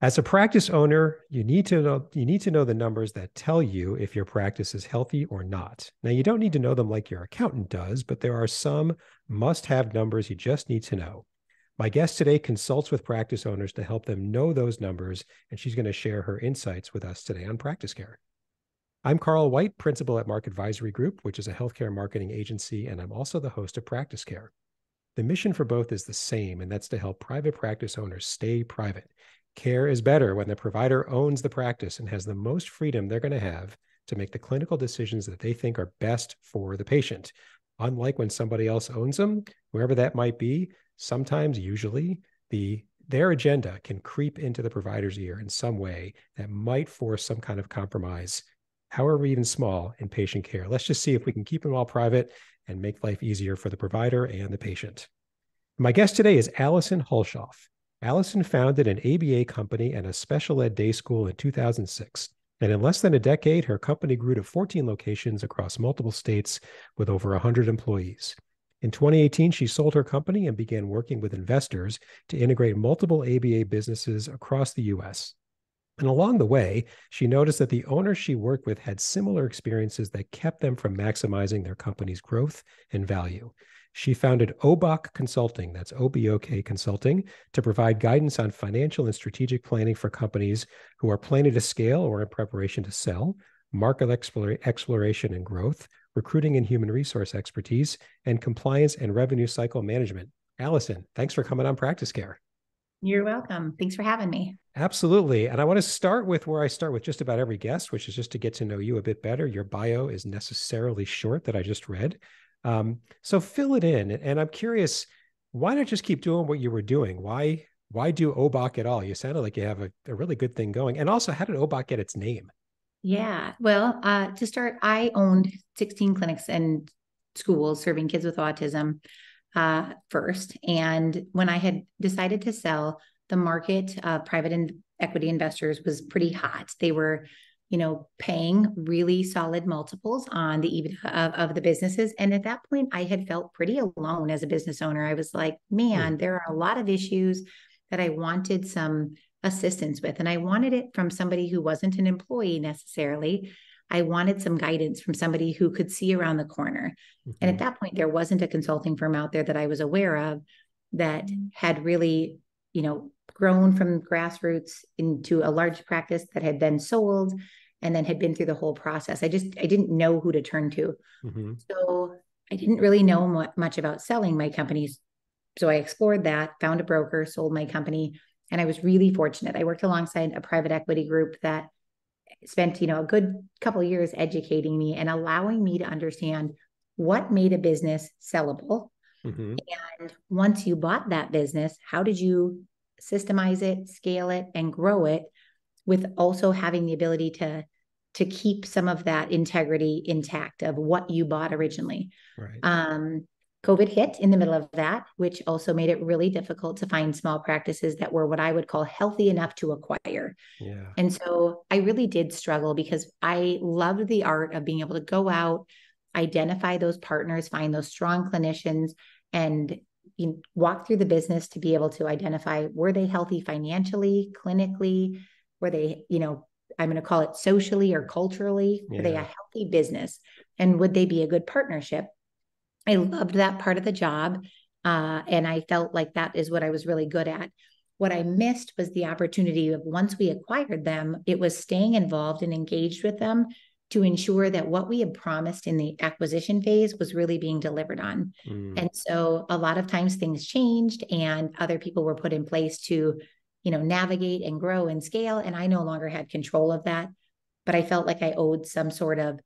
As a practice owner, you need to know you need to know the numbers that tell you if your practice is healthy or not. Now, you don't need to know them like your accountant does, but there are some must-have numbers you just need to know. My guest today consults with practice owners to help them know those numbers, and she's going to share her insights with us today on Practice Care. I'm Carl White, principal at Mark Advisory Group, which is a healthcare marketing agency, and I'm also the host of Practice Care. The mission for both is the same, and that's to help private practice owners stay private Care is better when the provider owns the practice and has the most freedom they're going to have to make the clinical decisions that they think are best for the patient. Unlike when somebody else owns them, wherever that might be, sometimes, usually, the their agenda can creep into the provider's ear in some way that might force some kind of compromise, however even small, in patient care. Let's just see if we can keep them all private and make life easier for the provider and the patient. My guest today is Alison Hulshof. Alison founded an ABA company and a special ed day school in 2006. And in less than a decade, her company grew to 14 locations across multiple states with over 100 employees. In 2018, she sold her company and began working with investors to integrate multiple ABA businesses across the US. And along the way, she noticed that the owners she worked with had similar experiences that kept them from maximizing their company's growth and value. She founded OBOK Consulting, that's OBOK Consulting, to provide guidance on financial and strategic planning for companies who are planning to scale or in preparation to sell, market exploration and growth, recruiting and human resource expertise, and compliance and revenue cycle management. Alison, thanks for coming on Practice Care. You're welcome. Thanks for having me. Absolutely. And I want to start with where I start with just about every guest, which is just to get to know you a bit better. Your bio is necessarily short that I just read. Um, so fill it in. And I'm curious, why not just keep doing what you were doing? Why why do OBOK at all? You sounded like you have a, a really good thing going. And also, how did OBOK get its name? Yeah. Well, uh, to start, I owned 16 clinics and schools serving kids with autism uh, first. And when I had decided to sell, the market, uh, private equity investors was pretty hot. They were you know, paying really solid multiples on the EBITDA of, of the businesses. And at that point, I had felt pretty alone as a business owner. I was like, man, mm. there are a lot of issues that I wanted some assistance with. And I wanted it from somebody who wasn't an employee necessarily. I wanted some guidance from somebody who could see around the corner. Mm-hmm. And at mm-hmm. that point, there wasn't a consulting firm out there that I was aware of that had really, you know, grown from grassroots into a large practice that had been sold and then had been through the whole process. I just I didn't know who to turn to. Mm-hmm. So I didn't really know much about selling my companies. So I explored that, found a broker, sold my company, and I was really fortunate. I worked alongside a private equity group that spent, you know, a good couple years educating me and allowing me to understand what made a business sellable. Mm-hmm. And once you bought that business, how did you systemize it, scale it, and grow it with also having the ability to to keep some of that integrity intact of what you bought originally. Right. Um, COVID hit in the middle of that, which also made it really difficult to find small practices that were what I would call healthy enough to acquire. Yeah. And so I really did struggle because I loved the art of being able to go out, identify those partners, find those strong clinicians, and you walk through the business to be able to identify were they healthy financially, clinically, were they, you know, I'm going to call it socially or culturally, yeah. were they a healthy business? And would they be a good partnership? I loved that part of the job. Uh, and I felt like that is what I was really good at. What I missed was the opportunity of once we acquired them, it was staying involved and engaged with them to ensure that what we had promised in the acquisition phase was really being delivered on. Mm. And so a lot of times things changed and other people were put in place to, you know, navigate and grow and scale. And I no longer had control of that. But I felt like I owed some sort of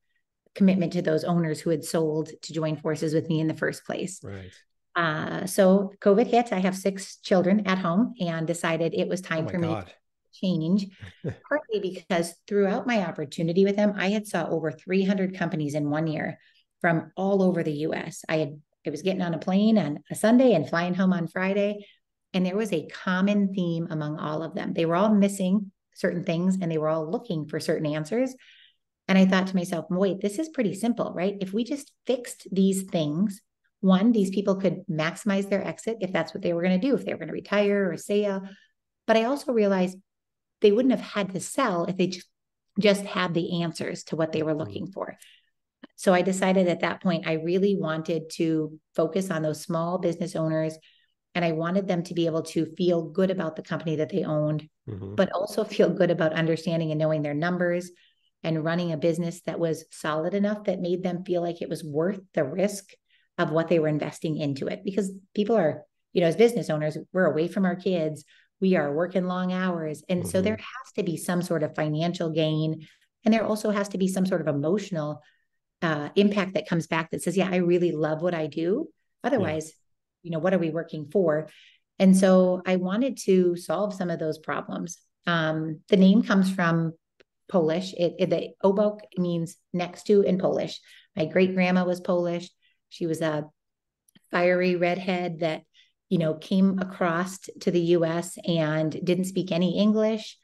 commitment to those owners who had sold to join forces with me in the first place. Right. Uh, so COVID hit. I have six children at home and decided it was time oh for God. me change, partly because throughout my opportunity with them, I had saw over 300 companies in one year from all over the US. I had I was getting on a plane on a Sunday and flying home on Friday. And there was a common theme among all of them. They were all missing certain things and they were all looking for certain answers. And I thought to myself, wait, this is pretty simple, right? If we just fixed these things, one, these people could maximize their exit if that's what they were going to do, if they were going to retire or sale. But I also realized they wouldn't have had to sell if they just, just had the answers to what they were looking for. So I decided at that point, I really wanted to focus on those small business owners and I wanted them to be able to feel good about the company that they owned, mm-hmm. but also feel good about understanding and knowing their numbers and running a business that was solid enough that made them feel like it was worth the risk of what they were investing into it. Because people are, you know, as business owners, we're away from our kids, we are working long hours. And mm-hmm. so there has to be some sort of financial gain. And there also has to be some sort of emotional uh, impact that comes back that says, yeah, I really love what I do. Otherwise, you know what are we working for and so i wanted to solve some of those problems um, the name comes from polish it, it the obok means next to in polish my great grandma was polish she was a fiery redhead that you know came across to the us and didn't speak any english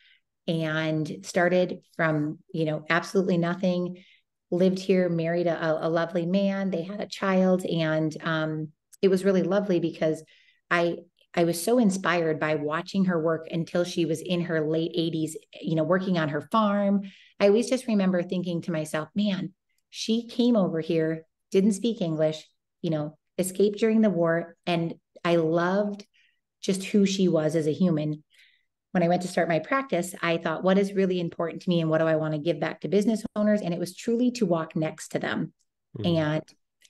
and started from you know absolutely nothing lived here married a, a lovely man they had a child and um, it was really lovely because I I was so inspired by watching her work until she was in her late 80s, you know, working on her farm. I always just remember thinking to myself, man, she came over here, didn't speak English, you know, escaped during the war. And I loved just who she was as a human. When I went to start my practice, I thought, what is really important to me and what do I want to give back to business owners? And it was truly to walk next to them. Mm. And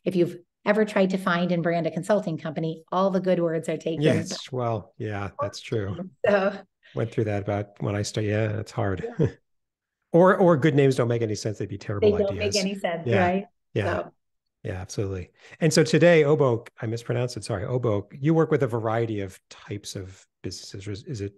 if you've ever tried to find and brand a consulting company, all the good words are taken. Yes. Well, yeah, that's true. So went through that about when I started. Yeah, it's hard. Yeah. or or good names don't make any sense. They'd be terrible they don't ideas. make any sense, yeah. right? Yeah. So. Yeah, absolutely. And so today, Obok, I mispronounced it. Sorry, Obok. You work with a variety of types of businesses. Is it?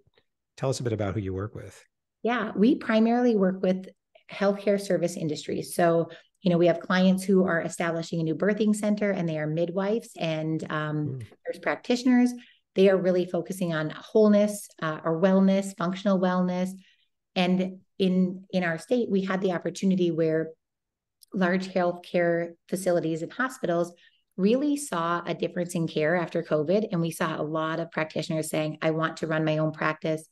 Tell us a bit about who you work with. Yeah, we primarily work with healthcare service industries. So you know, we have clients who are establishing a new birthing center and they are midwives and um, mm. nurse practitioners. They are really focusing on wholeness uh, or wellness, functional wellness. And in in our state, we had the opportunity where large healthcare facilities and hospitals really saw a difference in care after COVID. And we saw a lot of practitioners saying, I want to run my own practice.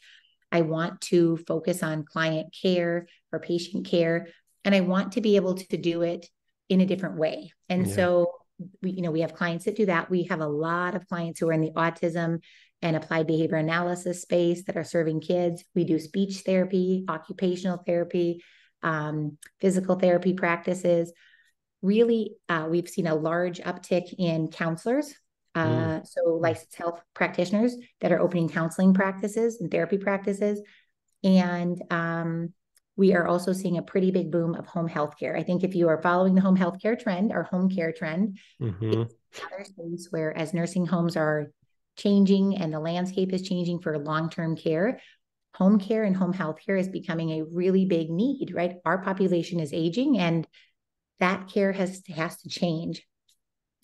I want to focus on client care or patient care and I want to be able to do it in a different way. And yeah. so we, you know, we have clients that do that. We have a lot of clients who are in the autism and applied behavior analysis space that are serving kids. We do speech therapy, occupational therapy, um, physical therapy practices. Really, uh, we've seen a large uptick in counselors. Uh, mm. So, licensed health practitioners that are opening counseling practices and therapy practices. And um, we are also seeing a pretty big boom of home health care. I think if you are following the home health care trend or home care trend, mm-hmm. it's another space where as nursing homes are changing and the landscape is changing for long-term care, home care and home health care is becoming a really big need, right? Our population is aging and that care has has to change.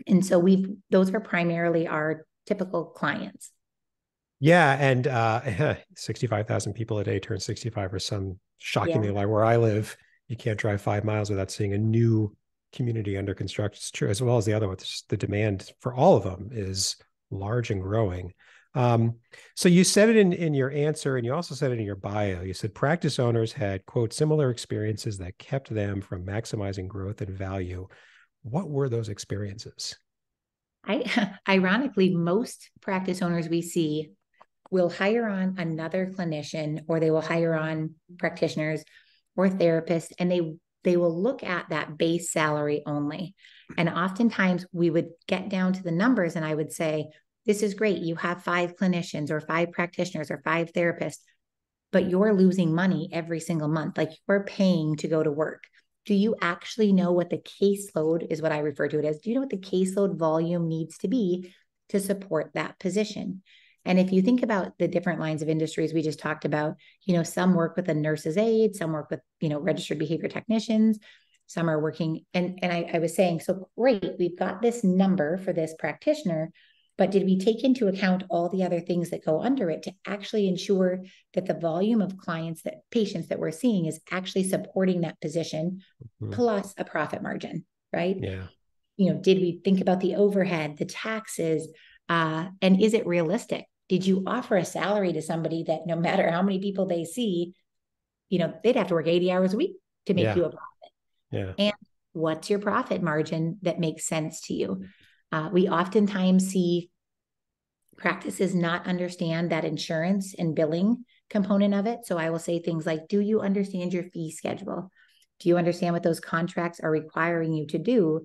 And so we've those are primarily our typical clients. Yeah, and uh, 65,000 people a day turn 65 or some shockingly yeah. like where I live, you can't drive five miles without seeing a new community under construction. It's true, as well as the other ones. The demand for all of them is large and growing. Um, so you said it in, in your answer, and you also said it in your bio. You said practice owners had quote similar experiences that kept them from maximizing growth and value. What were those experiences? I ironically, most practice owners we see will hire on another clinician or they will hire on practitioners or therapists and they they will look at that base salary only and oftentimes we would get down to the numbers and i would say this is great. You have five clinicians or five practitioners or five therapists but you're losing money every single month. Like you're paying to go to work. Do you actually know what the caseload is? What i refer to it as do you know what the caseload volume needs to be to support that position? And if you think about the different lines of industries we just talked about, you know, some work with a nurse's aide, some work with, you know, registered behavior technicians, some are working. And, and I, I was saying, so great, we've got this number for this practitioner, but did we take into account all the other things that go under it to actually ensure that the volume of clients that patients that we're seeing is actually supporting that position mm-hmm. plus a profit margin, right? Yeah. You know, did we think about the overhead, the taxes, uh, and is it realistic? did you offer a salary to somebody that no matter how many people they see, you know, they'd have to work 80 hours a week to make Yeah. you a profit. Yeah. And what's your profit margin that makes sense to you? Uh, we oftentimes see practices not understand that insurance and billing component of it. So I will say things like, Do you understand your fee schedule? Do you understand what those contracts are requiring you to do?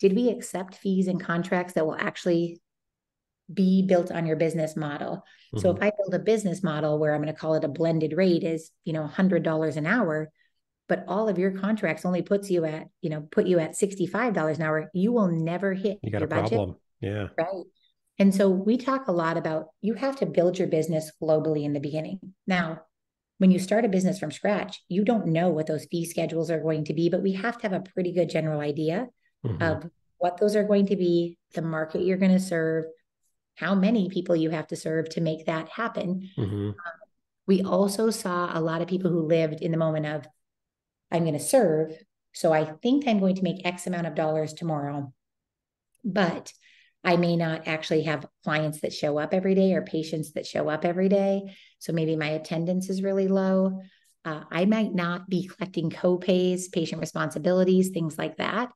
Did we accept fees and contracts that will actually be built on your business model? So Mhm. if I build a business model where I'm going to call it a blended rate is, you know, $100 an hour, but all of your contracts only puts you at, you know, put you at $65 an hour, you will never hit you got your a budget. problem. Yeah. Right. And so we talk a lot about you have to build your business globally in the beginning. Now, when you start a business from scratch, you don't know what those fee schedules are going to be, but we have to have a pretty good general idea Mhm. of what those are going to be, the market you're going to serve, how many people you have to serve to make that happen. Mhm. We also saw a lot of people who lived in the moment of, I'm going to serve. So I think I'm going to make X amount of dollars tomorrow, but I may not actually have clients that show up every day or patients that show up every day. So maybe my attendance is really low. Uh, I might not be collecting co-pays, patient responsibilities, things like that.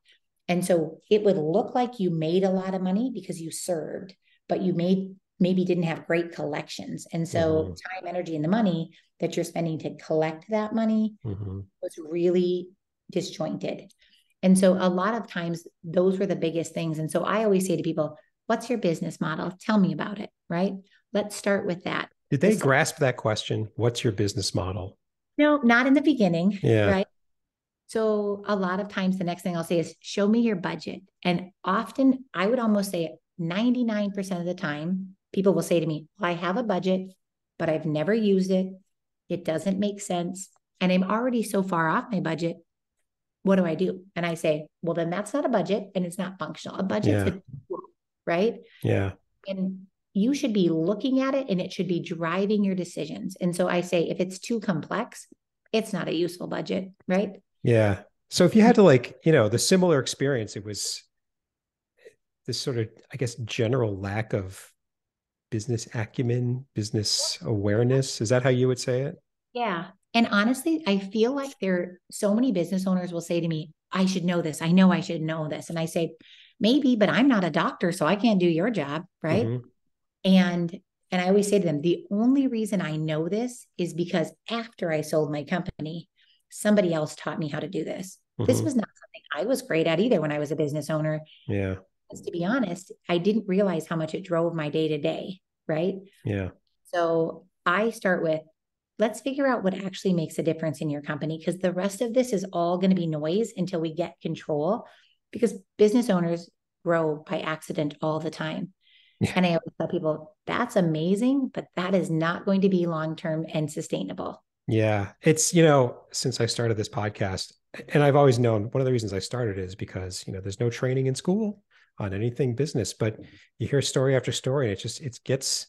And so it would look like you made a lot of money because you served, but you made maybe didn't have great collections. And so Mhm. time, energy, and the money that you're spending to collect that money Mhm. was really disjointed. And so a lot of times those were the biggest things. And so I always say to people, what's your business model? Tell me about it, right? Let's start with that. Did they grasp that question? What's your business model? No, not in the beginning, Yeah. right? So a lot of times the next thing I'll say is show me your budget. And often I would almost say 99% of the time, people will say to me, well, I have a budget, but I've never used it. It doesn't make sense. And I'm already so far off my budget. What do I do? And I say, well, then that's not a budget and it's not functional. A budget's Yeah. a tool, right? Yeah. And you should be looking at it and it should be driving your decisions. And so I say, if it's too complex, it's not a useful budget, right? Yeah. So if you had to like, you know, the similar experience, it was this sort of, I guess, general lack of business acumen, business awareness. Is that how you would say it? Yeah. And honestly, I feel like there so many business owners will say to me, I should know this. I know I should know this. And I say, maybe, but I'm not a doctor, so I can't do your job, right? Mhm. And and I always say to them, the only reason I know this is because after I sold my company, somebody else taught me how to do this. This Mhm. was not something I was great at either when I was a business owner. Yeah. Because to be honest, I didn't realize how much it drove my day to day, right? Yeah. So I start with let's figure out what actually makes a difference in your company because the rest of this is all going to be noise until we get control because business owners grow by accident all the time. Yeah. And I always tell people that's amazing, but that is not going to be long term and sustainable. Yeah. It's, you know, since I started this podcast, and I've always known one of the reasons I started is because, you know, there's no training in school on anything business, but you hear story after story and it just, it gets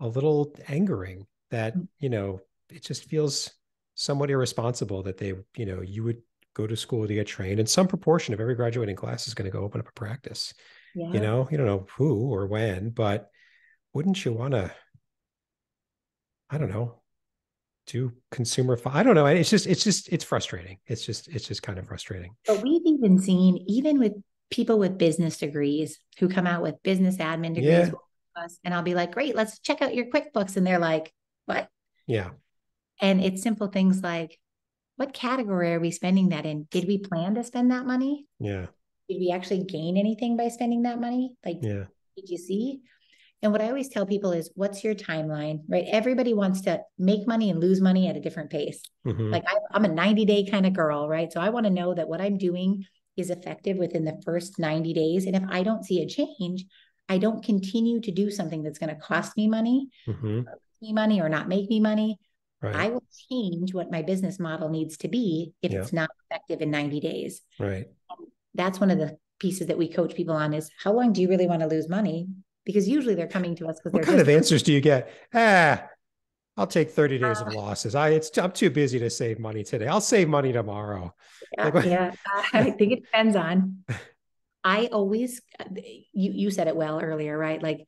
a little angering that, mm. you know, it just feels somewhat irresponsible that they, you know, you would go to school to get trained and some proportion of every graduating class is going to go open up a practice. Yeah. You know, you don't know who or when, but wouldn't you want to, I don't know, do consumer, I don't know. It's just, it's just, it's frustrating. It's just, it's just kind of frustrating. But we've even seen, even with people with business degrees who come out with business admin degrees, Yeah. and I'll be like, great, let's check out your QuickBooks. And they're like, what? Yeah. And it's simple things like, what category are we spending that in? Did we plan to spend that money? Yeah. Did we actually gain anything by spending that money? Like, Yeah. did you see? And what I always tell people is, what's your timeline, right? Everybody wants to make money and lose money at a different pace. Mhm. Like, I, I'm a 90 day kind of girl, right? So I want to know that what I'm doing is effective within the first 90 days. And if I don't see a change, I don't continue to do something that's going to cost me money, Mhm. me money, or not make me money. Right. I will change what my business model needs to be if Yeah. it's not effective in 90 days. right. That's one of the pieces that we coach people on is how long do you really want to lose money? Because usually they're coming to us because What kind of answers do you get? Ah, I'll take 30 days Uh, of losses. I, it's, I'm too busy to save money today. I'll save money tomorrow. yeah, like yeah, I think it depends on. I always, you you said it well earlier, right? Like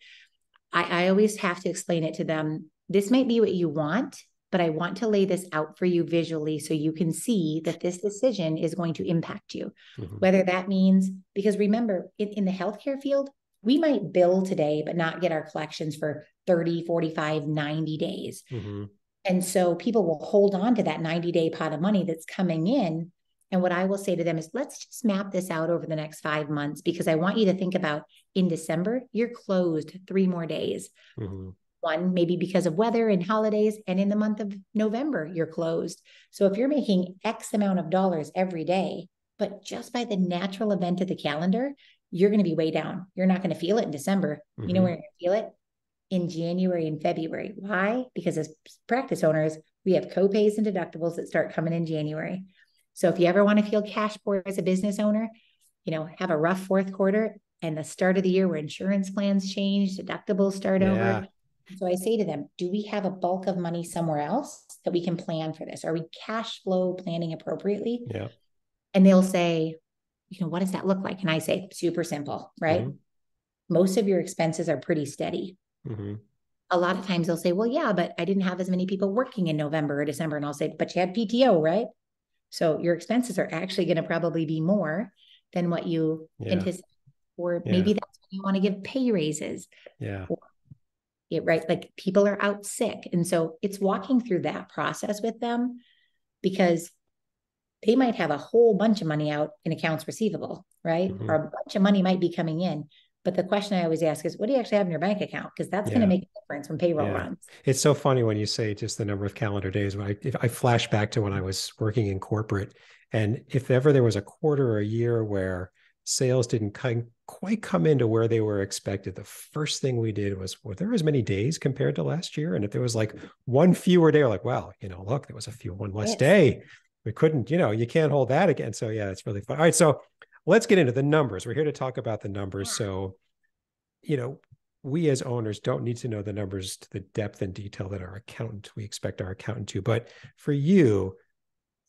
I, I always have to explain it to them. This might be what you want, but I want to lay this out for you visually so you can see that this decision is going to impact you. Mm-hmm. Whether that means, because remember, in, in the healthcare field, we might bill today, but not get our collections for 30, 45, 90 days. Mm-hmm. And so people will hold on to that 90 day pot of money that's coming in. And what I will say to them is, let's just map this out over the next five months because I want you to think about in December, you're closed three more days. Mm-hmm one, maybe because of weather and holidays. And in the month of November, you're closed. So if you're making X amount of dollars every day, but just by the natural event of the calendar, you're going to be way down. You're not going to feel it in December. Mm-hmm. You know mm-hmm. where you're going to feel it? In January and February. Why? Because as practice owners, we have copays and deductibles that start coming in January. So if you ever want to feel cash poor as a business owner, you know, have a rough fourth quarter and the start of the year where insurance plans change, deductibles start yeah. over, so I say to them, do we have a bulk of money somewhere else that we can plan for this? Are we cash flow planning appropriately? Yeah. And they'll say, you know, what does that look like? And I say, super simple, right? Mm-hmm. Most of your expenses are pretty steady. Mm-hmm. A lot of times they'll say, well, yeah, but I didn't have as many people working in November or December. And I'll say, but you had PTO, right? So your expenses are actually going to probably be more than what you yeah. anticipate. Or maybe that's when you want to give pay raises. Yeah. Or it, right? Like people are out sick. And so it's walking through that process with them because they might have a whole bunch of money out in accounts receivable, right? Mm-hmm. Or a bunch of money might be coming in. But the question I always ask is, what do you actually have in your bank account? Because that's yeah. going to make a difference when payroll yeah. runs. It's so funny when you say just the number of calendar days. When I, if I flash back to when I was working in corporate, and if ever there was a quarter or a year where sales didn't quite come into where they were expected, the first thing we did was, were there as many days compared to last year? And if there was like one fewer day, we're like, well, you know, look, there was a few one less yes. day. We couldn't, you know, you can't hold that again. So yeah, it's really fun. All right. So let's get into the numbers. We're here to talk about the numbers. So, you know, we as owners don't need to know the numbers to the depth and detail that our accountant, we expect our accountant to. But for you,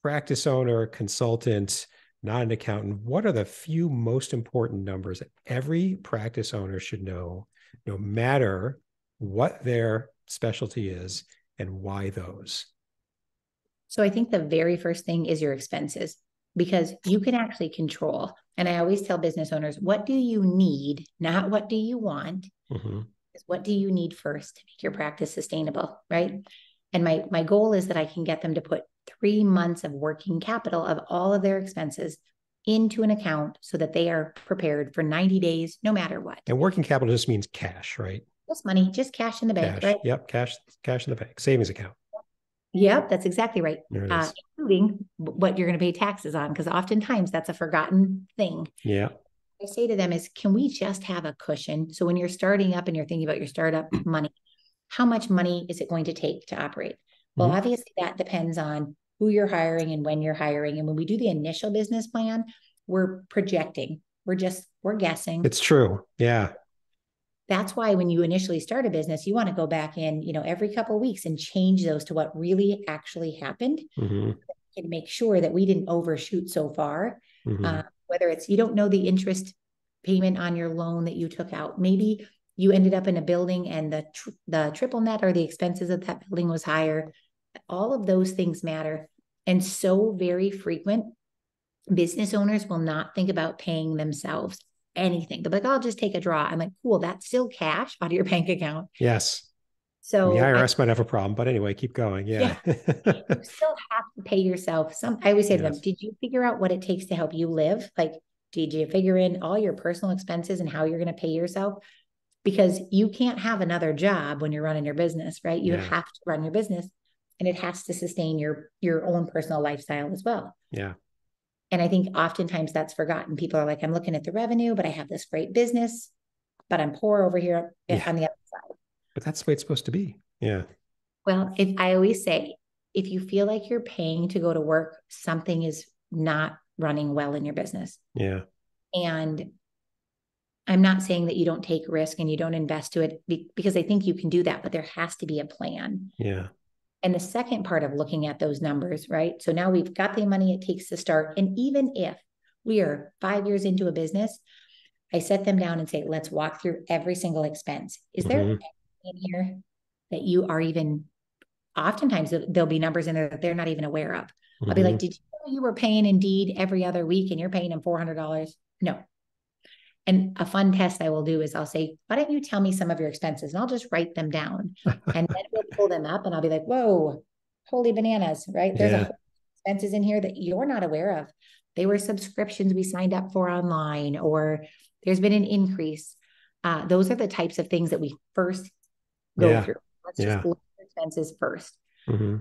practice owner, consultant, not an accountant, what are the few most important numbers that every practice owner should know, no matter what their specialty is and why those? So I think the very first thing is your expenses because you can actually control. And I always tell business owners, what do you need, not what do you want? Mm-hmm. What do you need first to make your practice sustainable, right? And my my goal is that I can get them to put three months of working capital of all of their expenses into an account so that they are prepared for 90 days, no matter what. And working capital just means cash, right? Just money, just cash in the bank, cash. right? Yep, cash, cash in the bank, savings account. Yep, that's exactly right. Uh, including what you're going to pay taxes on, because oftentimes that's a forgotten thing. Yeah. I say to them is, can we just have a cushion? So when you're starting up and you're thinking about your startup money, how much money is it going to take to operate? Well, mm-hmm. obviously that depends on who you're hiring and when you're hiring. And when we do the initial business plan, we're projecting. We're just we're guessing. It's true. Yeah. That's why when you initially start a business, you want to go back in, you know, every couple weeks and change those to what really actually happened mm-hmm. and make sure that we didn't overshoot so far. Mm-hmm. Uh, whether it's you don't know the interest payment on your loan that you took out, maybe you ended up in a building and the tr- the triple net or the expenses of that building was higher all of those things matter and so very frequent business owners will not think about paying themselves anything they'll be like oh, i'll just take a draw i'm like cool that's still cash out of your bank account yes so the IRS I, might have a problem, but anyway, keep going. Yeah. yeah. you still have to pay yourself some. I always say yes. to them, did you figure out what it takes to help you live? Like, did you figure in all your personal expenses and how you're going to pay yourself? Because you can't have another job when you're running your business, right? You yeah. have to run your business and it has to sustain your your own personal lifestyle as well. Yeah. And I think oftentimes that's forgotten. People are like, I'm looking at the revenue, but I have this great business, but I'm poor over here eh, yeah. on the other side. But that's the way it's supposed to be. Yeah. Well, if I always say, if you feel like you're paying to go to work, something is not running well in your business. Yeah. And I'm not saying that you don't take risk and you don't invest to it because I think you can do that, but there has to be a plan. Yeah. And the second part of looking at those numbers, right? So now we've got the money it takes to start. And even if we are five years into a business, I set them down and say, let's walk through every single expense. Is there mm-hmm. in here that you are even oftentimes there'll be numbers in there that they're not even aware of. Mm-hmm. I'll be like, did you know you were paying Indeed every other week and you're paying them $400? No. And a fun test I will do is I'll say, why don't you tell me some of your expenses? And I'll just write them down. and then we'll pull them up and I'll be like, whoa, holy bananas, right? There's yeah. expenses in here that you're not aware of. They were subscriptions we signed up for online, or there's been an increase. Uh, those are the types of things that we first go yeah. through. Let's yeah. just look at expenses 1st mm-hmm.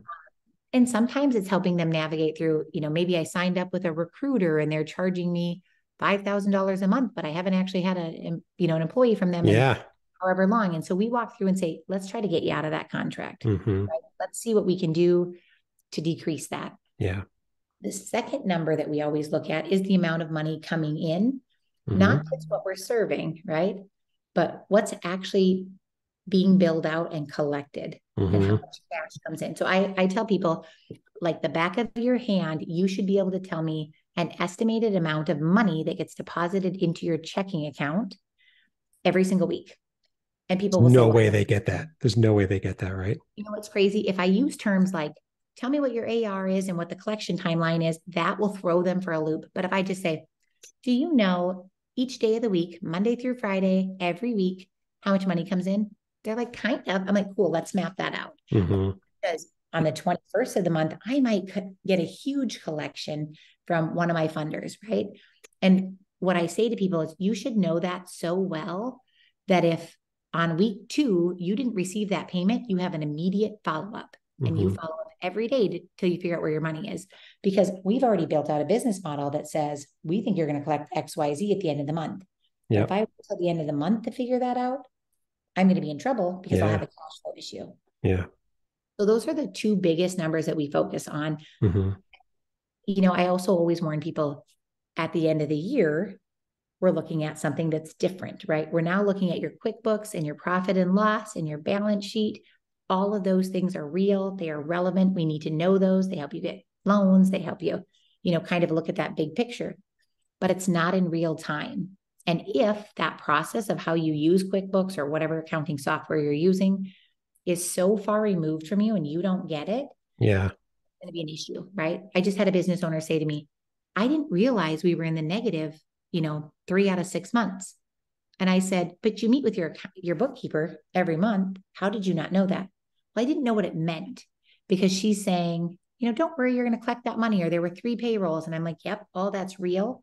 and sometimes it's helping them navigate through, you know, maybe I signed up with a recruiter and they're charging me $5,000 a month, but I haven't actually had a, you know, an employee from them. Yeah. However long. And so we walk through and say, let's try to get you out of that contract. Mm-hmm. Right? Let's see what we can do to decrease that. Yeah. The second number that we always look at is the amount of money coming in, mm-hmm. not just what we're serving, right? But what's actually being billed out and collected mm-hmm. and how mm-hmm. much cash comes in. So I, I tell people, like the back of your hand, you should be able to tell me an estimated amount of money that gets deposited into your checking account every single week. And people will no say, way they get that. There's no way they get that, right? You know what's crazy? If I use terms like tell me what your AR is and what the collection timeline is, that will throw them for a loop. But if I just say, do you know each day of the week, Monday through Friday, every week, how much money comes in? They're like, kind of. I'm like, cool, let's map that out. Mm-hmm. Because on the 21st of the month, I might get a huge collection from one of my funders, right? And what I say to people is, you should know that so well that if on week two you didn't receive that payment, you have an immediate follow up mm-hmm. and you mm-hmm. follow up every day to, till you figure out where your money is. Because we've already built out a business model that says we think you're going to collect XYZ at the end of the month. Yep. If I wait till the end of the month to figure that out, I'm going to be in trouble because yeah. I'll have a cash flow issue. Yeah. So those are the two biggest numbers that we focus on. Mm-hmm. You know, I also always warn people at the end of the year, we're looking at something that's different, right? We're now looking at your QuickBooks and your profit and loss and your balance sheet. All of those things are real. They are relevant. We need to know those. They help you get loans. They help you you know kind of look at that big picture. But it's not in real time. And if that process of how you use quickbooks or whatever accounting software you're using is so far removed from you and you don't get it yeah going to be an issue right i just had a business owner say to me i didn't realize we were in the negative you know three out of six months and i said but you meet with your your bookkeeper every month how did you not know that well, I didn't know what it meant because she's saying, you know, don't worry, you're going to collect that money. Or there were three payrolls. And I'm like, yep, all that's real.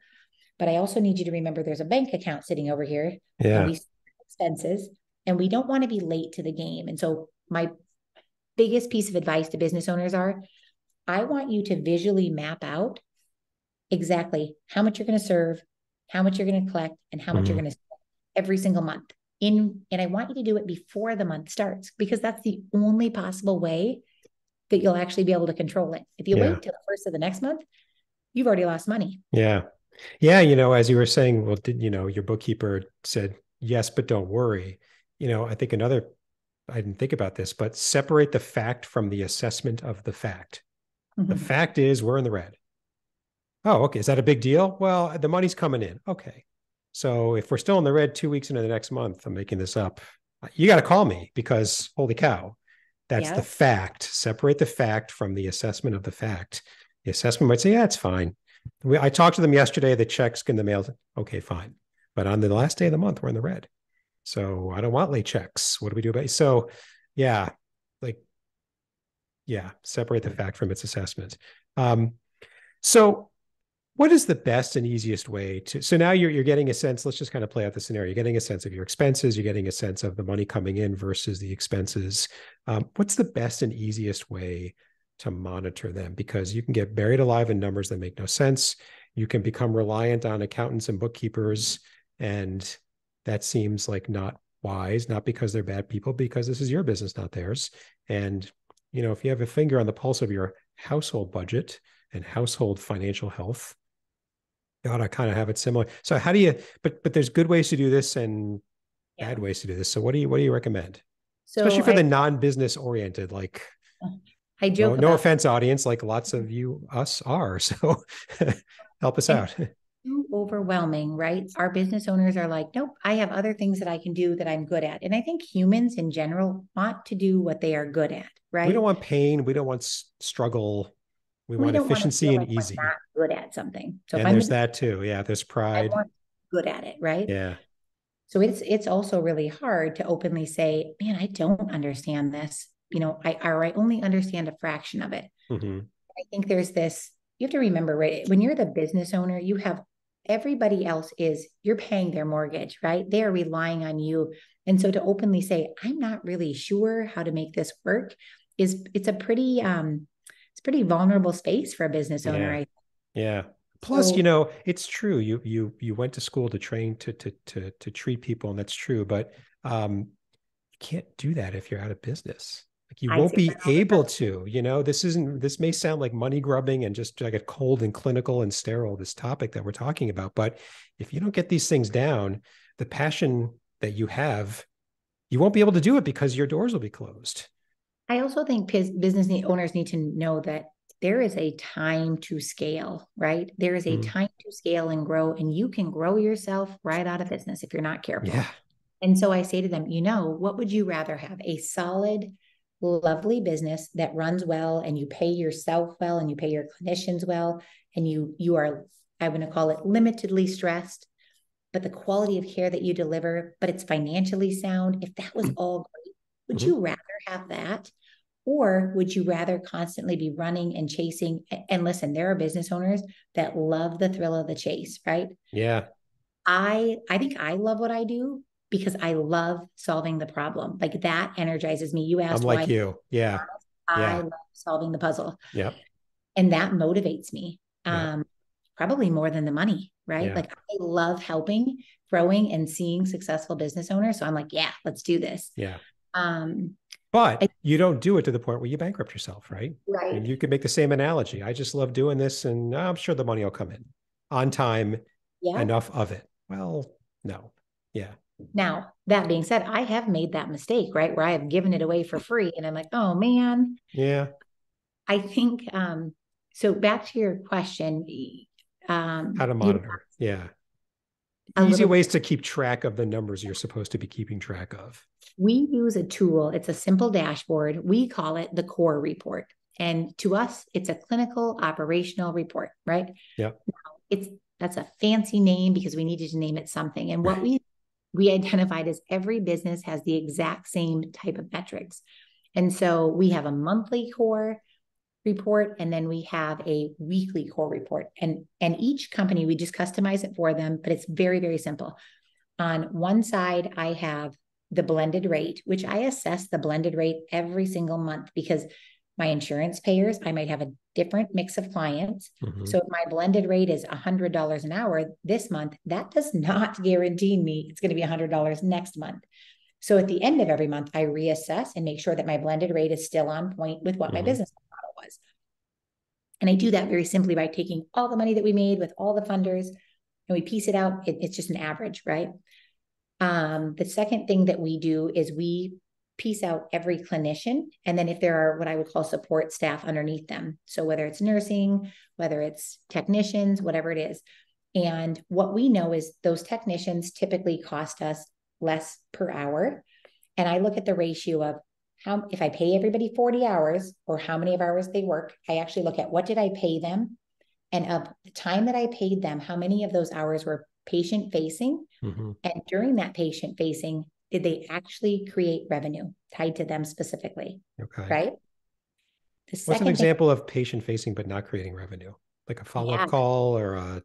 But I also need you to remember there's a bank account sitting over here. Yeah. we expenses and we don't want to be late to the game. And so my biggest piece of advice to business owners are I want you to visually map out exactly how much you're going to serve, how much you're going to collect, and how much mm-hmm. you're going to every single month in and I want you to do it before the month starts because that's the only possible way that you'll actually be able to control it. If you yeah. wait till the first of the next month, you've already lost money. Yeah. Yeah, you know, as you were saying, well, did you know your bookkeeper said yes, but don't worry. You know, I think another I didn't think about this, but separate the fact from the assessment of the fact. Mm-hmm. The fact is we're in the red. Oh, okay. Is that a big deal? Well, the money's coming in. Okay. So if we're still in the red two weeks into the next month, I'm making this up. You got to call me because holy cow, that's the fact. Separate the fact from the assessment of the fact. The assessment might say, yeah, it's fine. We, I talked to them yesterday. The checks in the mail. Okay, fine. But on the last day of the month, we're in the red. So I don't want late checks. What do we do about it? So yeah, yeah, separate the fact from its assessment. Um, so what is the best and easiest way to so now you're you're getting a sense let's just kind of play out the scenario. You're getting a sense of your expenses you're getting a sense of the money coming in versus the expenses. Um, what's the best and easiest way to monitor them? Because you can get buried alive in numbers that make no sense. You can become reliant on accountants and bookkeepers and that seems like not wise not because they're bad people because this is your business not theirs. And you know if you have a finger on the pulse of your household budget and household financial health God, to kind of have it similar. So how do you? But but there's good ways to do this and yeah. bad ways to do this. So what do you what do you recommend? So Especially for I, the non-business oriented, like I joke. No, no offense, audience. Like lots of you, us are. So help us out. Too overwhelming, right? Our business owners are like, nope, I have other things that I can do that I'm good at. And I think humans in general want to do what they are good at, right? We don't want pain. We don't want struggle. We, we want efficiency and like easy. Not good at something. So and there's that too. Yeah, there's pride. good at it, right? Yeah. So it's it's also really hard to openly say, "Man, I don't understand this." You know, I or I only understand a fraction of it. Mm-hmm. I think there's this. You have to remember, right? When you're the business owner, you have everybody else is you're paying their mortgage, right? They are relying on you. And so to openly say, I'm not really sure how to make this work is it's a pretty um it's pretty vulnerable space for a business owner. Yeah. Yeah. Plus, so, you know, it's true. You you you went to school to train to to to to treat people, and that's true. But um, you can't do that if you're out of business. Like you I won't be able to. You know, this isn't. This may sound like money grubbing and just like a cold and clinical and sterile. This topic that we're talking about, but if you don't get these things down, the passion that you have, you won't be able to do it because your doors will be closed. I also think business owners need to know that there is a time to scale, right? There is a mm. time to scale and grow, and you can grow yourself right out of business if you're not careful. Yeah. And so I say to them, you know, what would you rather have? A solid, lovely business that runs well and you pay yourself well and you pay your clinicians well and you you are I want to call it limitedly stressed, but the quality of care that you deliver, but it's financially sound. If that was mm. all great, would mm-hmm. you rather have that? Or would you rather constantly be running and chasing? And listen, there are business owners that love the thrill of the chase, right? Yeah. I I think I love what I do because I love solving the problem. Like that energizes me. You asked I'm like you. Yeah. I yeah. love solving the puzzle. Yeah. And that motivates me. Um, yeah. probably more than the money, right? Yeah. Like I love helping, growing, and seeing successful business owners. So I'm like, yeah, let's do this. Yeah. Um, but I, you don't do it to the point where you bankrupt yourself, right? Right. Mean, you could make the same analogy. I just love doing this, and I'm sure the money will come in on time. Yeah. Enough of it. Well, no. Yeah. Now, that being said, I have made that mistake, right? Where I have given it away for free and I'm like, oh man. Yeah. I think um, so back to your question. Um how to monitor. You know, yeah. Easy ways to keep track of the numbers you're supposed to be keeping track of we use a tool. It's a simple dashboard. We call it the core report. And to us, it's a clinical operational report, right? Yeah. It's that's a fancy name because we needed to name it something. And what we we identified is every business has the exact same type of metrics. And so we have a monthly core report and then we have a weekly core report. And and each company we just customize it for them, but it's very very simple. On one side I have the blended rate, which I assess the blended rate every single month because my insurance payers, I might have a different mix of clients. Mm-hmm. So if my blended rate is $100 an hour this month, that does not guarantee me it's going to be $100 next month. So at the end of every month, I reassess and make sure that my blended rate is still on point with what mm-hmm. my business was. And I do that very simply by taking all the money that we made with all the funders and we piece it out. It, it's just an average, right? Um, the second thing that we do is we piece out every clinician. And then if there are what I would call support staff underneath them. So whether it's nursing, whether it's technicians, whatever it is. And what we know is those technicians typically cost us less per hour. And I look at the ratio of how, if I pay everybody 40 hours or how many of hours they work, I actually look at what did I pay them? And of the time that I paid them, how many of those hours were patient facing. Mm-hmm. And during that patient facing, did they actually create revenue tied to them specifically? Okay. Right. The What's an example thing, of patient facing but not creating revenue? Like a follow up yeah. call or a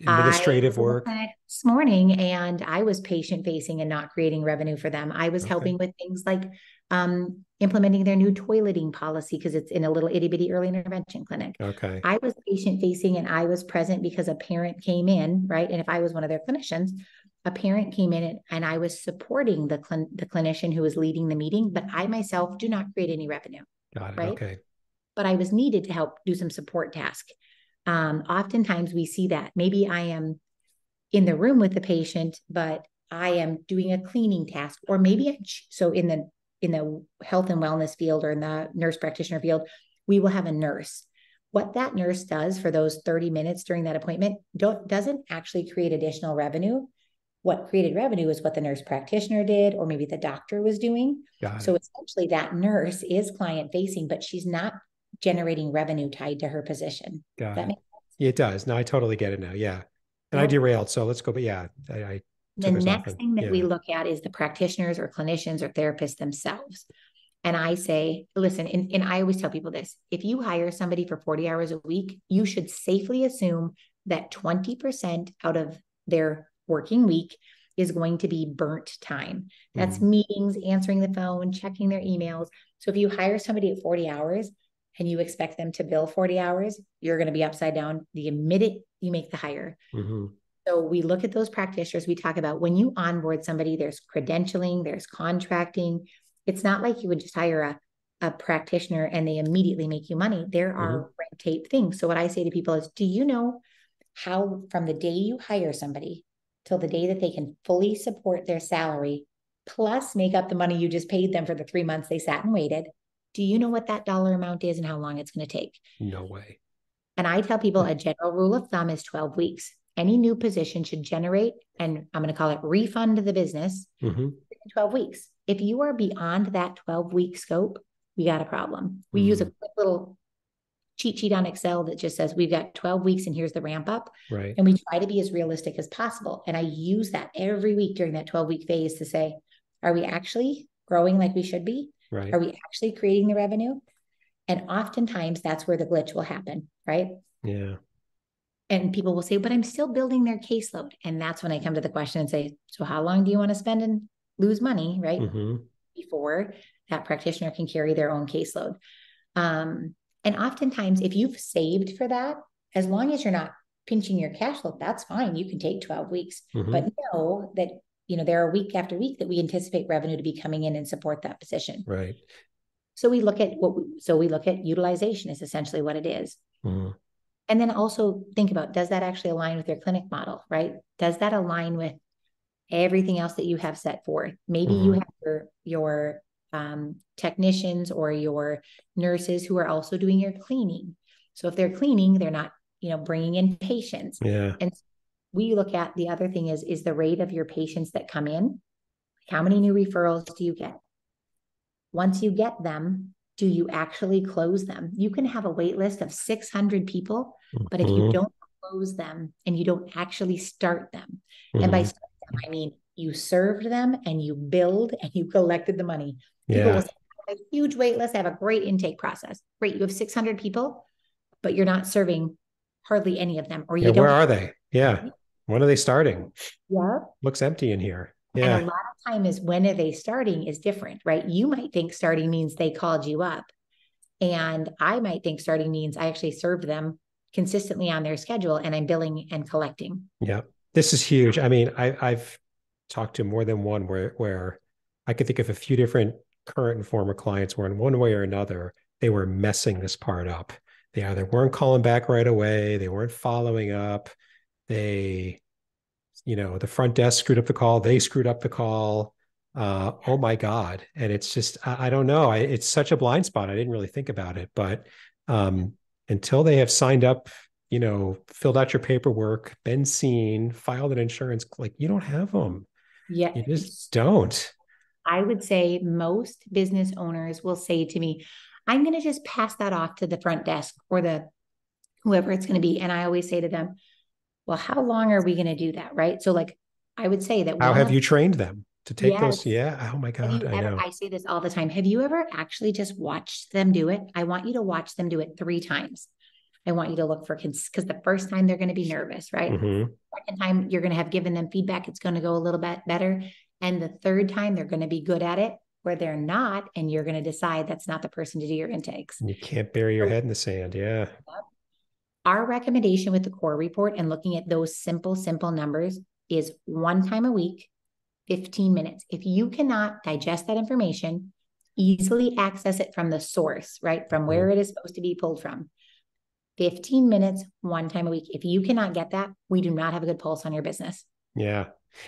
administrative work? This morning, and I was patient facing and not creating revenue for them. I was okay. helping with things like um, implementing their new toileting policy because it's in a little itty bitty early intervention clinic. Okay. I was patient facing and I was present because a parent came in, right? And if I was one of their clinicians, a parent came in and, and I was supporting the, cl- the clinician who was leading the meeting, but I myself do not create any revenue. Got it. Right? Okay. But I was needed to help do some support task. Um, oftentimes we see that maybe I am in the room with the patient, but I am doing a cleaning task, or maybe I, so in the in the health and wellness field or in the nurse practitioner field, we will have a nurse. What that nurse does for those 30 minutes during that appointment don't, doesn't actually create additional revenue. what created revenue is what the nurse practitioner did, or maybe the doctor was doing. So essentially, that nurse is client facing, but she's not generating revenue tied to her position. Got that it. Yeah, it does. No, I totally get it now. Yeah. And I derailed. So let's go. But yeah, I, I The took us off next thing that we look at is the practitioners or clinicians or therapists themselves. And I say, listen, and, and I always tell people this if you hire somebody for 40 hours a week, you should safely assume that 20% out of their working week is going to be burnt time. That's Mhm. meetings, answering the phone, checking their emails. So if you hire somebody at 40 hours and you expect them to bill 40 hours, you're going to be upside down the minute you make the hire. Mhm. So we look at those practitioners. We talk about when you onboard somebody, there's credentialing, there's contracting. It's not like you would just hire a, a practitioner and they immediately make you money. There are red tape things. So what I say to people is, do you know how from the day you hire somebody till the day that they can fully support their salary, plus make up the money you just paid them for the three months they sat and waited? Do you know what that dollar amount is and how long it's going to take? No way. And I tell people a general rule of thumb is 12 weeks. Any new position should generate, and I'm going to call it refund the business Mhm. in 12 weeks. If you are beyond that 12 week scope, we got a problem. We use a quick little cheat sheet on Excel that just says we've got 12 weeks and here's the ramp up. Right. And we try to be as realistic as possible. And I use that every week during that 12 week phase to say, are we actually growing like we should be? Right. Are we actually creating the revenue? And oftentimes that's where the glitch will happen, right? Yeah. And people will say, but I'm still building their caseload. And that's when I come to the question and say, so how long do you want to spend and lose money, right? Mhm. Before that practitioner can carry their own caseload. Um, and oftentimes, if you've saved for that, as long as you're not pinching your cash flow, that's fine. You can take 12 weeks, Mhm. but know that you know there are week after week that we anticipate revenue to be coming in and support that position. Right. So we look at what we, so we look at utilization is essentially what it is. Mhm. And then also think about does that actually align with your clinic model, right? Does that align with everything else that you have set forth? Maybe you Mhm. have your your um, technicians or your nurses who are also doing your cleaning. So if they're cleaning, they're not, you know, bringing in patients. Yeah. And we look at the other thing is is the rate of your patients that come in. How many new referrals do you get? Once you get them, do you actually close them? You can have a wait list of 600 people, but if you Mhm. don't close them and you don't actually start them, and by Mhm. start them, I mean you served them and you build and you collected the money. People will yeah. say, a huge wait list. I have a great intake process. Great. You have 600 people, but you're not serving hardly any of them, or you Yeah. don't. Where are they? Yeah. When are they starting? yeah. Looks empty in here. And Yeah. a lot of time is when are they starting is different, right? You might think starting means they called you up. And I might think starting means I actually served them consistently on their schedule and I'm billing and collecting. Yeah. This is huge. I mean, I, I've talked to more than one where where I could think of a few different current and former clients where in one way or another they were messing this part up. They either weren't calling back right away, they weren't following up, they, you know, the front desk screwed up the call, they screwed up the call. Uh, oh my God. And it's just, I, I don't know. I, it's such a blind spot. I didn't really think about it, but um, until they have signed up, you know, filled out your paperwork, been seen, filed an insurance, like you don't have them. Yeah. You just don't. I would say most business owners will say to me, I'm going to just pass that off to the front desk or the whoever it's going to be. And I always say to them, well, how long are we going to do that? Right. So, like, I would say that How have of- you trained them to take Yes. those? Yeah. Oh my God. I ever, know. I say this all the time. Have you ever actually just watched them do it? I want you to watch them do it three times. I want you to look for because the first time they're going to be nervous, right? Mhm. Second time you're going to have given them feedback, it's going to go a little bit better. And the third time they're going to be good at it, where they're not, and you're going to decide that's not the person to do your intakes. You can't bury your head in the sand. Yeah. Our recommendation with the core report and looking at those simple, simple numbers is one time a week, 15 minutes. If you cannot digest that information, easily access it from the source, right? From mm-hmm. where it is supposed to be pulled from. 15 minutes, one time a week. If you cannot get that, we do not have a good pulse on your business. Yeah.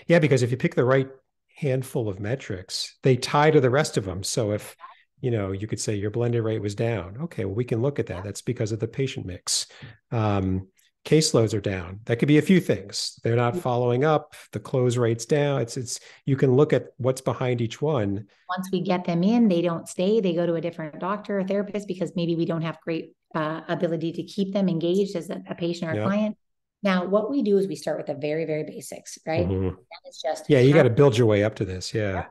Yeah. Because if you pick the right handful of metrics, they tie to the rest of them. So if, you know, you could say your blended rate was down. Okay. Well, we can look at that. That's because of the patient mix. Um, caseloads are down. That could be a few things. They're not following up, the close rates down. It's it's you can look at what's behind each one. Once we get them in, they don't stay. They go to a different doctor or therapist because maybe we don't have great uh, ability to keep them engaged as a, a patient or yep. client. Now, what we do is we start with the very, very basics, right? Mm-hmm. It's just yeah, you got to build your way up to this. Yeah. yeah.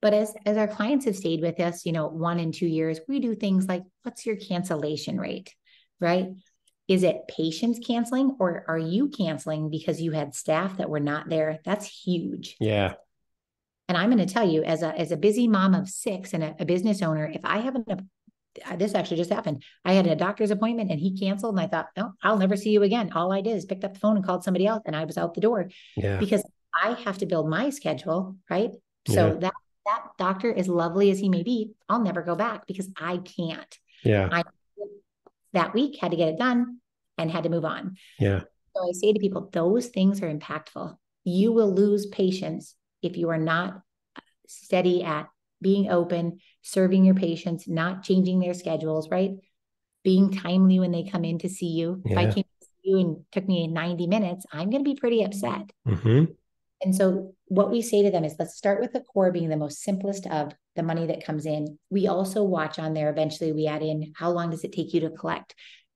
But as as our clients have stayed with us, you know, one and two years, we do things like what's your cancellation rate, right? Is it patients canceling or are you canceling because you had staff that were not there? That's huge. Yeah. And I'm going to tell you, as a as a busy mom of six and a, a business owner, if I have an this actually just happened. I had a doctor's appointment and he canceled, and I thought, no, I'll never see you again. All I did is picked up the phone and called somebody else, and I was out the door. Yeah. Because I have to build my schedule, right? So yeah. that that doctor, as lovely as he may be, I'll never go back because I can't. Yeah. I that week had to get it done and had to move on. Yeah. So I say to people, those things are impactful. You will lose patience if you are not steady at being open, serving your patients, not changing their schedules, right? Being timely when they come in to see you. Yeah. If I came to see you and took me 90 minutes, I'm going to be pretty upset. Mm-hmm. And so what we say to them is let's start with the core being the most simplest of the money that comes in. We also watch on there, eventually we add in how long does it take you to collect?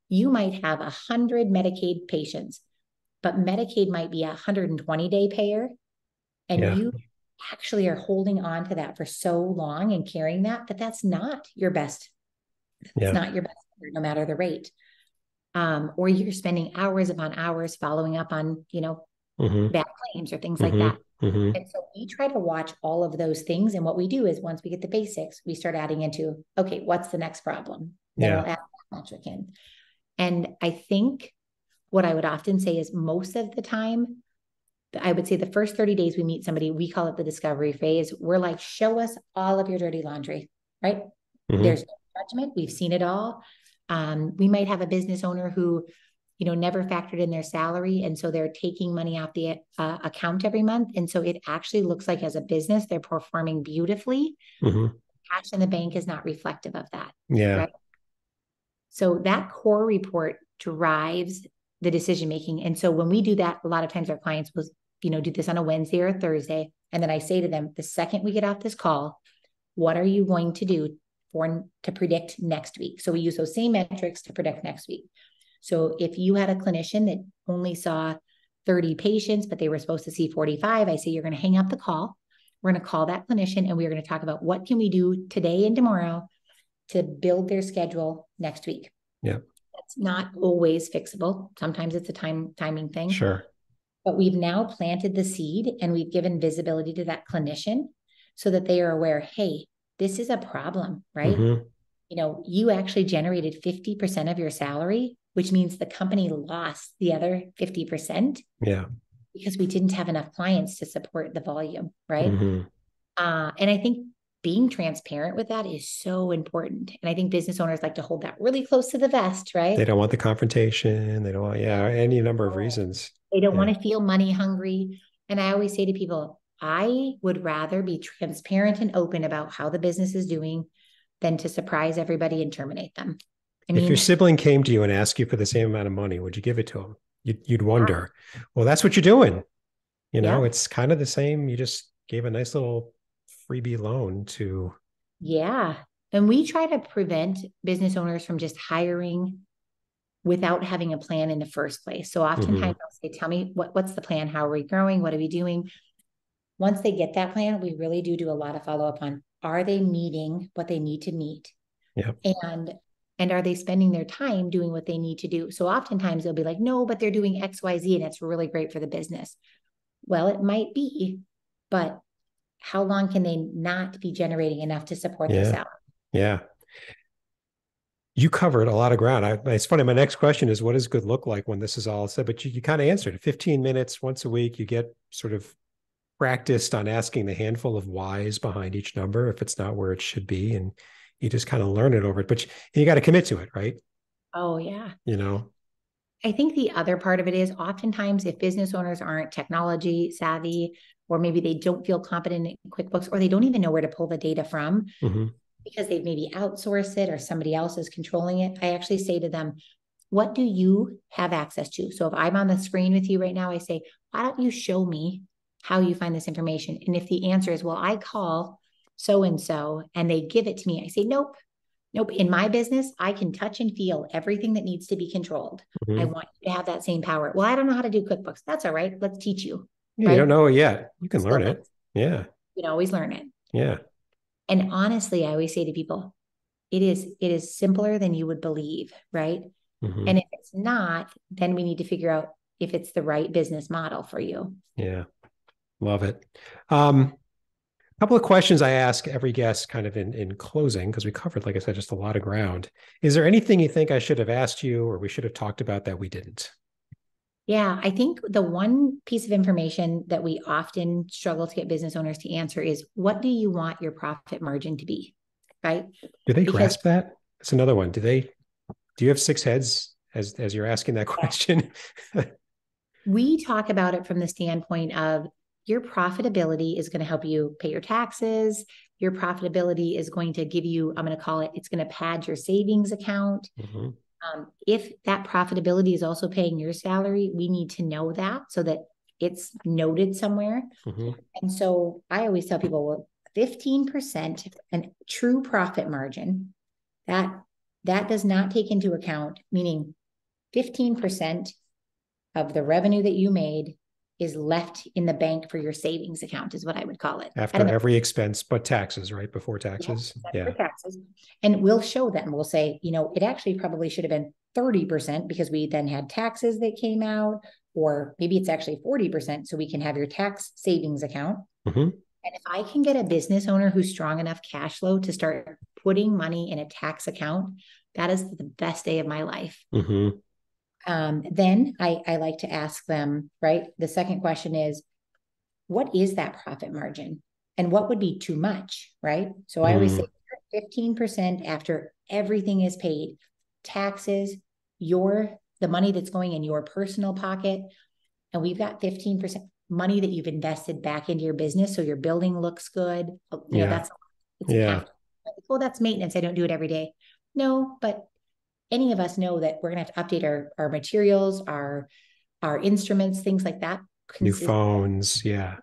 You might have a hundred Medicaid patients, but Medicaid might be a 120 day payer. And yeah. you actually are holding on to that for so long and carrying that, that that's not your best. It's yeah. not your best, no matter the rate. Um, or you're spending hours upon hours following up on, you know, mm-hmm. bad claims or things mm-hmm. like that. Mm-hmm. And so we try to watch all of those things. And what we do is once we get the basics, we start adding into, okay, what's the next problem? Then yeah. we'll add that metric in. And I think what I would often say is most of the time, I would say the first 30 days we meet somebody, we call it the discovery phase. We're like, show us all of your dirty laundry, right? Mm-hmm. There's no judgment. We've seen it all. Um, we might have a business owner who you know never factored in their salary. And so they're taking money off the uh, account every month. And so it actually looks like as a business they're performing beautifully. Mm-hmm. cash in the bank is not reflective of that. Yeah. Right? so that core report drives the decision making. And so when we do that a lot of times our clients will you know do this on a wednesday or a thursday. And then i say to them the second we get off this call what are you going to do for to predict next week? So we use those same metrics to predict next week so if you had a clinician that only saw 30 patients, but they were supposed to see 45, I say you're going to hang up the call. We're going to call that clinician and we're going to talk about what can we do today and tomorrow to build their schedule next week. Yeah. That's not always fixable. Sometimes it's a time timing thing. Sure. But we've now planted the seed and we've given visibility to that clinician so that they are aware, hey, this is a problem, right? Mm-hmm. You know, you actually generated 50% of your salary which means the company lost the other 50%. Yeah. Because we didn't have enough clients to support the volume. Right. Mm-hmm. Uh, and I think being transparent with that is so important. And I think business owners like to hold that really close to the vest, right? They don't want the confrontation. They don't want, yeah, any number of reasons. They don't yeah. want to feel money hungry. And I always say to people, I would rather be transparent and open about how the business is doing than to surprise everybody and terminate them. I mean, if your sibling came to you and asked you for the same amount of money, would you give it to them? You'd, you'd wonder, yeah. well, that's what you're doing. You know, yeah. it's kind of the same. You just gave a nice little freebie loan to. Yeah. And we try to prevent business owners from just hiring without having a plan in the first place. So oftentimes mm-hmm. they'll say, tell me what, what's the plan? How are we growing? What are we doing? Once they get that plan, we really do do a lot of follow up on are they meeting what they need to meet? Yeah. And and are they spending their time doing what they need to do so oftentimes they'll be like no but they're doing xyz and it's really great for the business well it might be but how long can they not be generating enough to support yeah. salary yeah you covered a lot of ground. I, it's funny. My next question is, what does good look like when this is all said? But you, you kind of answered it. 15 minutes once a week. You get sort of practiced on asking the handful of whys behind each number if it's not where it should be, and you just kind of learn it over it, but you, you got to commit to it, right? Oh, yeah. You know, I think the other part of it is oftentimes if business owners aren't technology savvy, or maybe they don't feel competent in QuickBooks, or they don't even know where to pull the data from mm-hmm. because they've maybe outsourced it or somebody else is controlling it. I actually say to them, what do you have access to? So if I'm on the screen with you right now, I say, why don't you show me how you find this information? And if the answer is, well, I call so and so and they give it to me, I say, nope, nope. In my business, I can touch and feel everything that needs to be controlled. Mm-hmm. I want you to have that same power. Well, I don't know how to do QuickBooks. That's all right. Let's teach you. Yeah, right? You don't know it yet. You can learn it. Yeah. You can always learn it. Yeah. And honestly, I always say to people, it is it is simpler than you would believe, right? Mm-hmm. And if it's not, then we need to figure out if it's the right business model for you. Yeah. Love it. Um, a couple of questions I ask every guest kind of in, in closing, because we covered, like I said, just a lot of ground. Is there anything you think I should have asked you or we should have talked about that we didn't? Yeah, I think the one piece of information that we often struggle to get business owners to answer is what do you want your profit margin to be? Right? Do they because, grasp that? That's another one. Do they do you have six heads as as you're asking that question? we talk about it from the standpoint of your profitability is going to help you pay your taxes. Your profitability is going to give you, I'm going to call it, it's going to pad your savings account. Mm-hmm. Um, if that profitability is also paying your salary, we need to know that so that it's noted somewhere. Mm-hmm. And so I always tell people, well, 15% and true profit margin, that that does not take into account, meaning 15% of the revenue that you made is left in the bank for your savings account, is what I would call it. After every expense, but taxes, right? Before taxes. Yeah. yeah. taxes. And we'll show them, we'll say, you know, it actually probably should have been 30% because we then had taxes that came out, or maybe it's actually 40%. So we can have your tax savings account. Mm-hmm. And if I can get a business owner who's strong enough cash flow to start putting money in a tax account, that is the best day of my life. Mm-hmm. Um, then I, I like to ask them, right? The second question is, what is that profit margin? And what would be too much, right? So I always mm. say 15% after everything is paid, taxes, your the money that's going in your personal pocket, and we've got 15% money that you've invested back into your business. So your building looks good. You yeah. know, that's yeah. Well, that's maintenance. I don't do it every day. No, but any of us know that we're going to have to update our, our materials, our our instruments, things like that. New phones, yeah.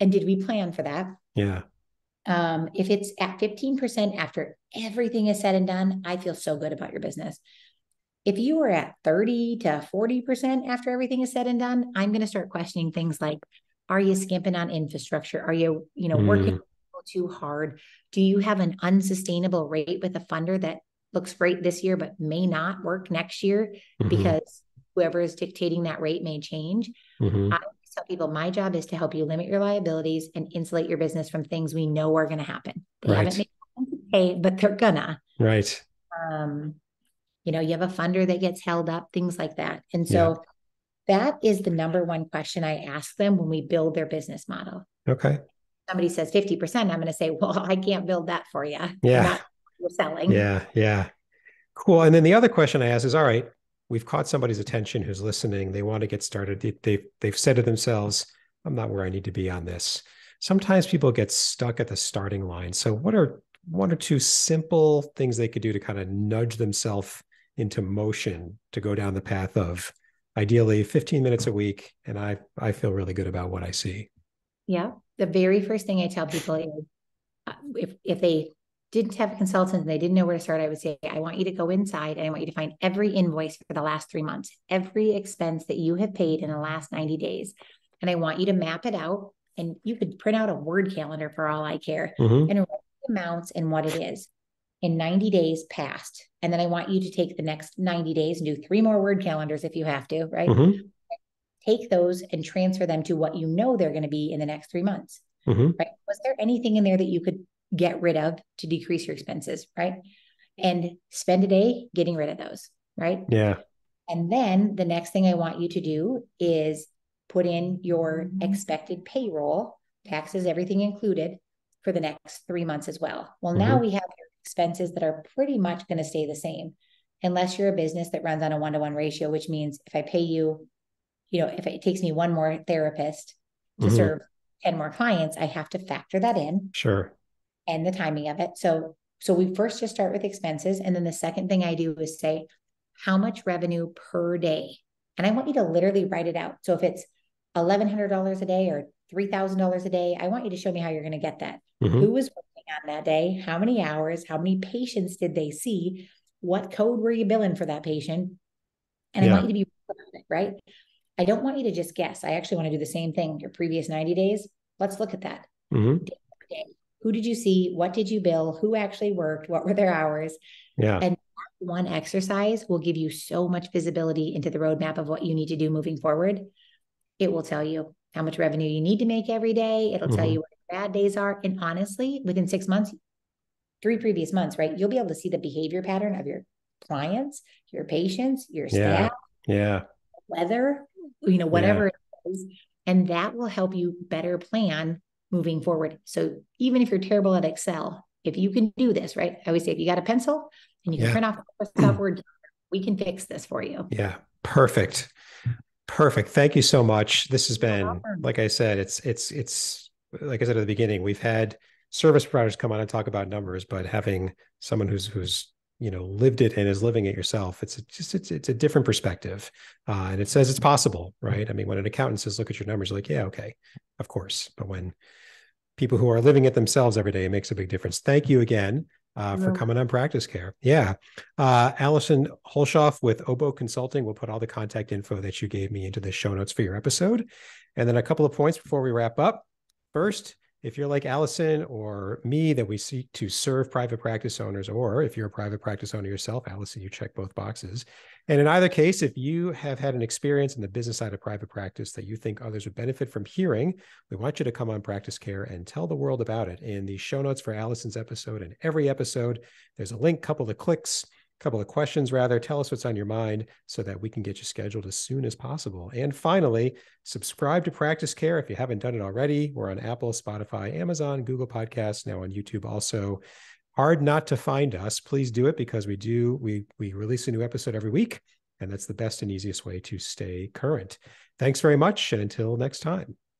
And did we plan for that? Yeah. Um, if it's at 15% after everything is said and done, I feel so good about your business. If you are at 30 to 40% after everything is said and done, I'm going to start questioning things like, are you skimping on infrastructure? Are you, you know, mm. working too hard? Do you have an unsustainable rate with a funder that looks great this year, but may not work next year mm-hmm. because whoever is dictating that rate may change? Mm-hmm. I tell people my job is to help you limit your liabilities and insulate your business from things we know are going to happen. They right. haven't made today, but they're gonna. Right. Um, you know, you have a funder that gets held up, things like that. And so yeah. that is the number one question I ask them when we build their business model. Okay somebody says 50%, I'm going to say, well, I can't build that for you. Yeah. You're selling. Yeah. Yeah. Cool. And then the other question I ask is, all right, we've caught somebody's attention who's listening. They want to get started. They, they've, they've said to themselves, I'm not where I need to be on this. Sometimes people get stuck at the starting line. So what are one or two simple things they could do to kind of nudge themselves into motion to go down the path of ideally 15 minutes a week and i i feel really good about what i see yeah the very first thing I tell people is uh, if, if they didn't have a consultant and they didn't know where to start, I would say, I want you to go inside and I want you to find every invoice for the last three months, every expense that you have paid in the last 90 days. And I want you to map it out. And you could print out a word calendar for all I care mm-hmm. and write the amounts and what it is in 90 days past. And then I want you to take the next 90 days and do three more word calendars if you have to, right? Mm-hmm take those and transfer them to what you know they're going to be in the next three months. Mm-hmm. Right? Was there anything in there that you could get rid of to decrease your expenses? Right. And spend a day getting rid of those. Right. Yeah. And then the next thing I want you to do is put in your expected payroll, taxes, everything included for the next three months as well. Well, mm-hmm. now we have expenses that are pretty much going to stay the same unless you're a business that runs on a one to one ratio, which means if I pay you you know, if it takes me one more therapist to mm-hmm. serve 10 more clients, I have to factor that in. Sure. And the timing of it. So, so we first just start with expenses. And then the second thing I do is say, how much revenue per day. And I want you to literally write it out. So if it's $1,100 a day or $3,000 a day, I want you to show me how you're going to get that. Mm-hmm. Who was working on that day? How many hours? How many patients did they see? What code were you billing for that patient? And yeah. I want you to be right. I don't want you to just guess. I actually want to do the same thing your previous 90 days. Let's look at that. Mm-hmm. Who did you see? What did you bill? Who actually worked? What were their hours? Yeah. And one exercise will give you so much visibility into the roadmap of what you need to do moving forward. It will tell you how much revenue you need to make every day. It'll mm-hmm. tell you what bad days are. And honestly, within six months, three previous months, right, you'll be able to see the behavior pattern of your clients, your patients, your staff, yeah, yeah. weather, you know, whatever yeah. it is. And that will help you better plan moving forward. So even if you're terrible at Excel, if you can do this, right? I always say if you got a pencil and you can yeah. print off software, we can fix this for you. Yeah. Perfect. Perfect. Thank you so much. This has been, like I said, it's it's it's like I said at the beginning, we've had service providers come on and talk about numbers, but having someone who's who's you know lived it and is living it yourself it's just it's it's a different perspective uh, and it says it's possible right? I mean when an accountant says look at your numbers like yeah okay of course but when people who are living it themselves every day it makes a big difference. Thank you again uh, for coming on practice care. Yeah uh, Alison Hulshof with Obok consulting will put all the contact info that you gave me into the show notes for your episode. And then a couple of points before we wrap up. First if you're like Alison or me, that we seek to serve private practice owners, or if you're a private practice owner yourself, Alison, you check both boxes. And in either case, if you have had an experience in the business side of private practice that you think others would benefit from hearing, we want you to come on Practice Care and tell the world about it. In the show notes for Alison's episode and every episode, there's a link, couple of clicks couple of questions rather. Tell us what's on your mind so that we can get you scheduled as soon as possible. And finally, subscribe to Practice Care if you haven't done it already. We're on Apple, Spotify, Amazon, Google Podcasts, now on YouTube also. Hard not to find us. Please do it because we do we we release a new episode every week and that's the best and easiest way to stay current. Thanks very much and until next time.